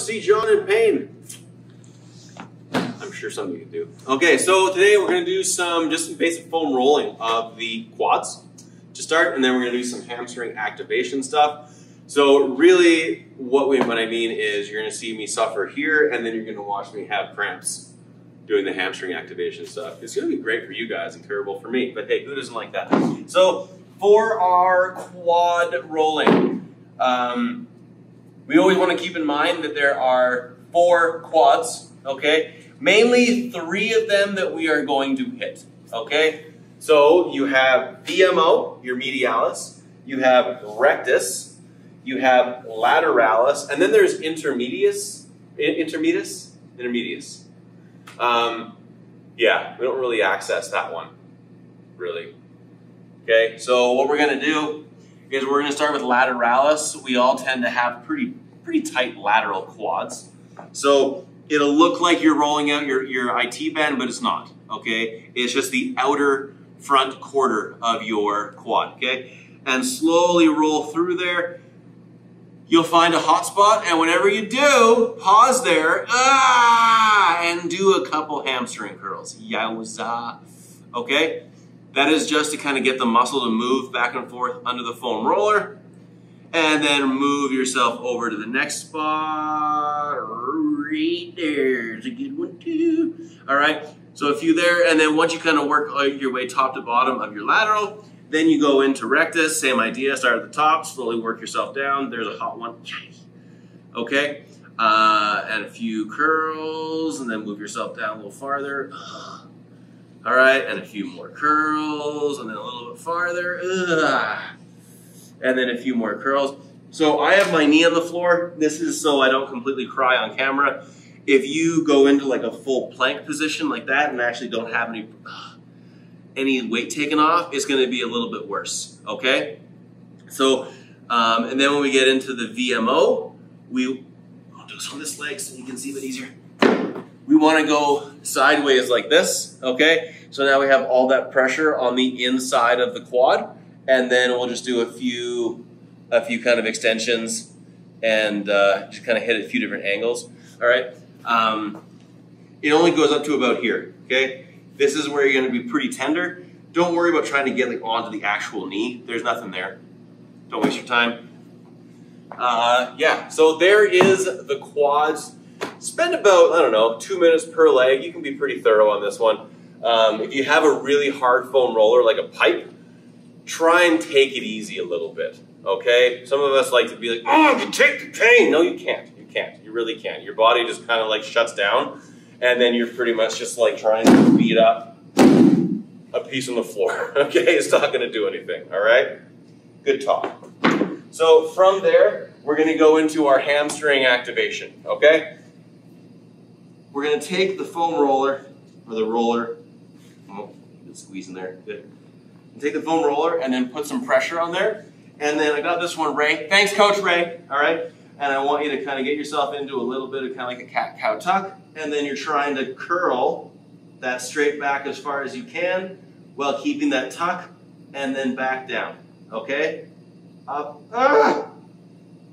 see John in pain. I'm sure some of you can do. Okay, so today we're going to do some just some basic foam rolling of the quads to start, and then we're going to do some hamstring activation stuff. So really, what we what I mean is you're going to see me suffer here, and then you're going to watch me have cramps doing the hamstring activation stuff. It's going to be great for you guys and terrible for me, but hey, who doesn't like that? So for our quad rolling, um, we always want to keep in mind that there are four quads, okay? Mainly three of them that we are going to hit, okay? So you have VMO, your medialis, you have rectus, you have lateralis, and then there's intermedius, intermedius, intermedius. Um, yeah, we don't really access that one, really. Okay, so what we're gonna do is we're gonna start with lateralis. We all tend to have pretty pretty tight lateral quads. So it'll look like you're rolling out your, your IT band, but it's not, okay? It's just the outer front quarter of your quad, okay? And slowly roll through there. You'll find a hot spot, and whenever you do, pause there, ah, and do a couple hamstring curls. Yowza. Okay? That is just to kind of get the muscle to move back and forth under the foam roller. And then move yourself over to the next spot. Right there. It's a good one too. All right. So a few there, and then once you kind of work your way top to bottom of your lateral, then you go into rectus. Same idea. Start at the top. Slowly work yourself down. There's a hot one. Okay. Uh, and a few curls, and then move yourself down a little farther. All right, and a few more curls, and then a little bit farther. Ugh. And then a few more curls. So I have my knee on the floor. This is so I don't completely cry on camera. If you go into like a full plank position like that and actually don't have any any weight taken off, it's going to be a little bit worse. Okay. So um, and then when we get into the VMO, we I'll do this on this leg so you can see it easier we want to go sideways like this, okay? So now we have all that pressure on the inside of the quad, and then we'll just do a few, a few kind of extensions and uh, just kind of hit a few different angles, all right? Um, it only goes up to about here, okay? This is where you're going to be pretty tender. Don't worry about trying to get like onto the actual knee. There's nothing there. Don't waste your time. Uh, yeah, so there is the quads spend about, I don't know, two minutes per leg. You can be pretty thorough on this one. Um, if you have a really hard foam roller like a pipe, try and take it easy a little bit, okay? Some of us like to be like, oh, you take the pain. No, you can't. You can't. You really can't. Your body just kind of like shuts down, and then you're pretty much just like trying to beat up a piece on the floor, okay? It's not going to do anything, all right? Good talk. So from there, we're going to go into our hamstring activation, okay? We're going to take the foam roller, or the roller, oh, squeeze in there, good. take the foam roller and then put some pressure on there. And then I got this one, Ray. Thanks, Coach Ray, all right? And I want you to kind of get yourself into a little bit of kind of like a cat-cow tuck, and then you're trying to curl that straight back as far as you can while keeping that tuck, and then back down, okay? Up, ah!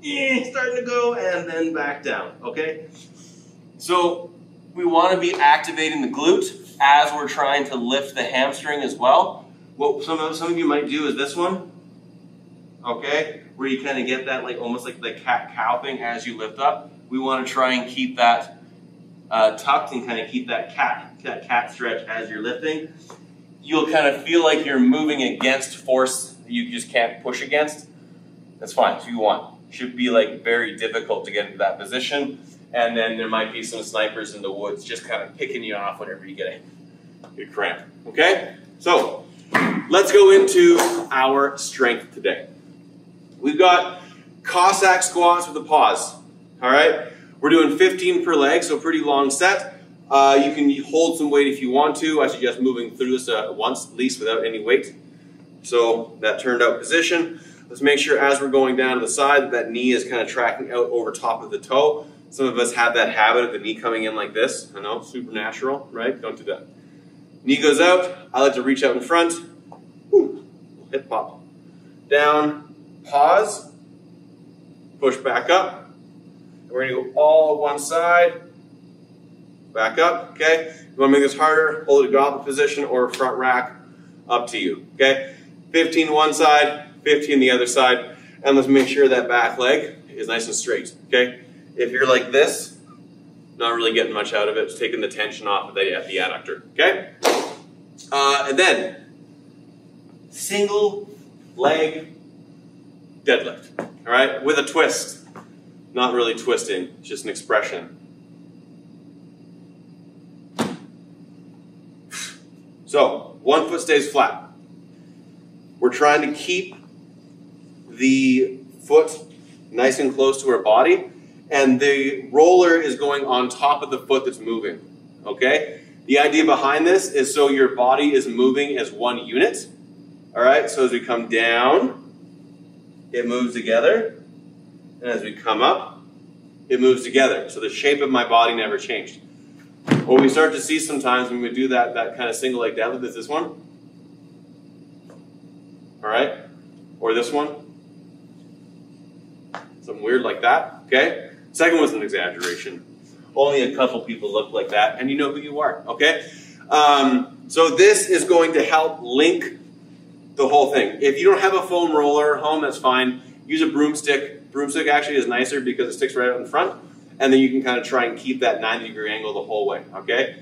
starting to go, and then back down, okay? So we want to be activating the glute as we're trying to lift the hamstring as well. What some of, some of you might do is this one, okay, where you kind of get that like almost like the cat-cow thing as you lift up. We want to try and keep that uh, tucked and kind of keep that cat, that cat stretch as you're lifting. You'll kind of feel like you're moving against force that you just can't push against. That's fine, if you want. Should be like very difficult to get into that position and then there might be some snipers in the woods just kind of picking you off whenever you get a, a cramp. Okay? So, let's go into our strength today. We've got Cossack squats with a pause. All right? We're doing 15 per leg, so pretty long set. Uh, you can hold some weight if you want to. I suggest moving through this uh, once, at least without any weight. So that turned out position. Let's make sure as we're going down to the side that, that knee is kind of tracking out over top of the toe. Some of us have that habit of the knee coming in like this. I know, supernatural, right? Don't do that. Knee goes out. I like to reach out in front. Whew. Hip pop. Down. Pause. Push back up. And we're gonna go all one side, back up, okay? You wanna make this harder, hold it goblet position or front rack, up to you, okay? 15 one side, 15 the other side, and let's make sure that back leg is nice and straight, okay? If you're like this, not really getting much out of it, it's taking the tension off of the, the adductor, okay? Uh, and then, single leg deadlift, all right, with a twist. Not really twisting, just an expression. So, one foot stays flat. We're trying to keep the foot nice and close to our body, and the roller is going on top of the foot that's moving. Okay? The idea behind this is so your body is moving as one unit. All right, so as we come down, it moves together. And as we come up, it moves together. So the shape of my body never changed. What we start to see sometimes when we do that, that kind of single leg deadlift is this one. All right? Or this one. Something weird like that. Okay? Second was an exaggeration. Only a couple people look like that, and you know who you are. Okay? Um, so this is going to help link the whole thing. If you don't have a foam roller home, that's fine. Use a broomstick. Broomstick actually is nicer because it sticks right out in front. And then you can kind of try and keep that 90 degree angle the whole way, okay?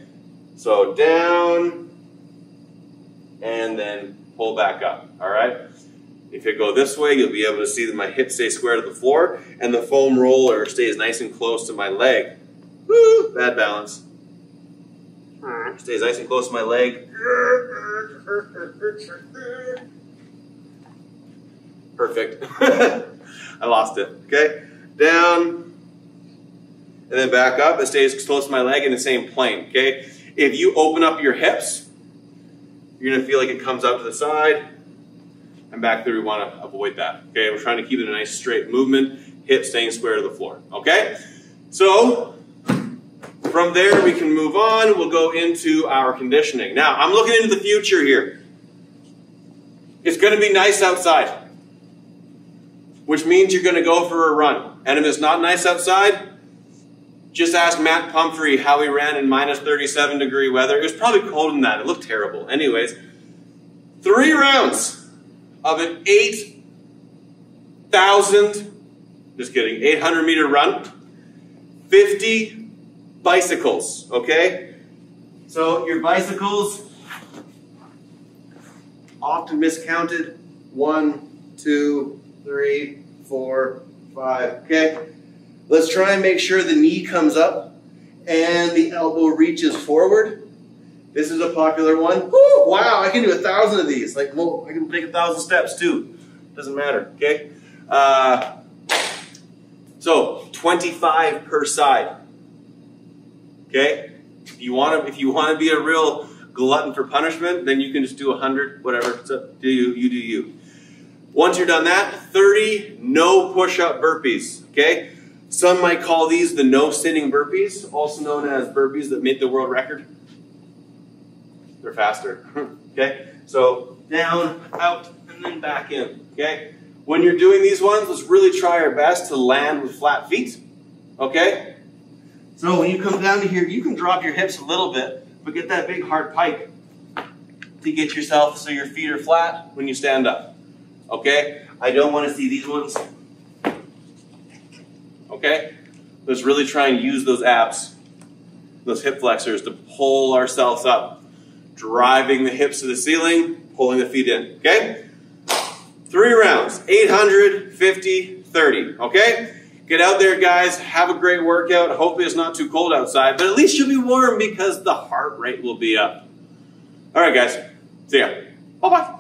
So down, and then pull back up, all right? If you go this way, you'll be able to see that my hips stay square to the floor, and the foam roller stays nice and close to my leg. Woo, bad balance. Stays nice and close to my leg. Perfect. I lost it. Okay? Down. And then back up. It stays close to my leg in the same plane. Okay? If you open up your hips, you're going to feel like it comes out to the side and back there. We want to avoid that. Okay? We're trying to keep it a nice straight movement. Hips staying square to the floor. Okay? So, from there we can move on. We'll go into our conditioning. Now, I'm looking into the future here. It's going to be nice outside which means you're going to go for a run. And if it's not nice outside, just ask Matt Pumphrey how he ran in minus 37 degree weather. It was probably colder than that. It looked terrible. Anyways, three rounds of an 8,000, just kidding, 800 meter run, 50 bicycles, okay? So your bicycles, often miscounted, one, two, three, four, five. Okay? Let's try and make sure the knee comes up and the elbow reaches forward. This is a popular one. Woo, wow, I can do a thousand of these. Like, well, I can take a thousand steps too. Doesn't matter, okay? Uh, so, 25 per side. Okay? If you want to, if you want to be a real glutton for punishment, then you can just do 100, whatever. So, do you, you do you. Once you're done that, 30 no push-up burpees, okay? Some might call these the no sitting burpees, also known as burpees that made the world record. They're faster, okay? So down, out, and then back in, okay? When you're doing these ones, let's really try our best to land with flat feet, okay? So when you come down to here, you can drop your hips a little bit, but get that big hard pike to get yourself so your feet are flat when you stand up. Okay? I don't want to see these ones. Okay? Let's really try and use those abs, those hip flexors to pull ourselves up, driving the hips to the ceiling, pulling the feet in. Okay? Three rounds 850, 30. Okay? Get out there, guys. Have a great workout. Hopefully, it's not too cold outside, but at least you'll be warm because the heart rate will be up. All right, guys. See ya. Bye bye.